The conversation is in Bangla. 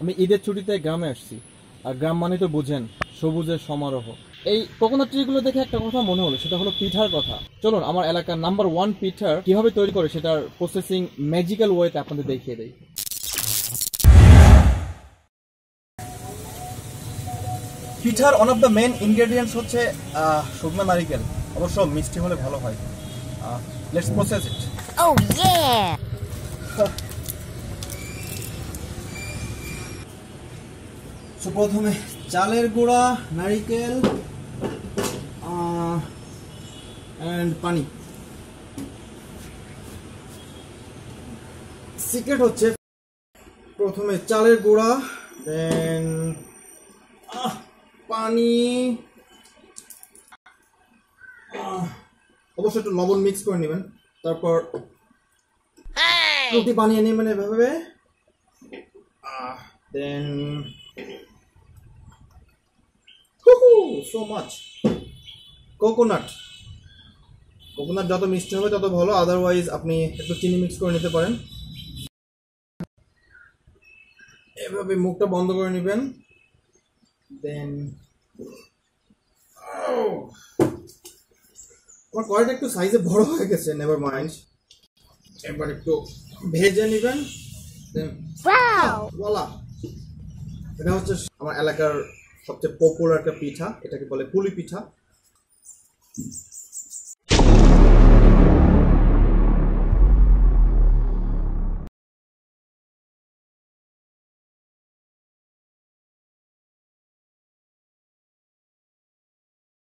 আমি ঈদের ছুটিতে গ্রামে আসছি। আর গ্রাম মানে তো বোঝেন সবুজের সমারোহ। এই কোকোনাট ট্রিগুলো দেখে একটা কথা মনে হলো সেটা হলো পিঠার কথা। চলুন আমার এলাকার নাম্বার ওয়ান পিঠার কীভাবে তৈরি করে সেটার প্রসেসিং ম্যাজিক্যাল ওয়েতে আপনাদের দেখিয়ে দেয় পিঠার one of the main ingredients হচ্ছে শুকনো নারিকেল। অবশ্য মিষ্টি হলে ভালো হয়। Let's process it Oh yeah! So প্রথমে চালের গুঁড়া নারিকেল অ্যান্ড পানি। সিক্রেট হচ্ছে প্রথমে চালের গুঁড়া দেন পানি। অবশ্যই একটু লবণ মিক্স করে নেবেন। তারপর রুটি বানিয়ে নেবেন এভাবে। Then so much coconut coconut যত মিষ্টি হবে তত ভালো। আদারওয়াইজ আপনি একটু চিনি মিক্স করে নিতে পারেন। এভাবে মুখটা বন্ধ করে নেবেন। দেন আমার কড়াইটা একটু সাইজে বড় হয়ে গেছে নেভার মাইন্ড এবার একটু ভেজে নেবেন। এটা হচ্ছে আমার এলাকার সবচেয়ে পপুলার একটা পিঠা এটাকে বলে পুলি পিঠা।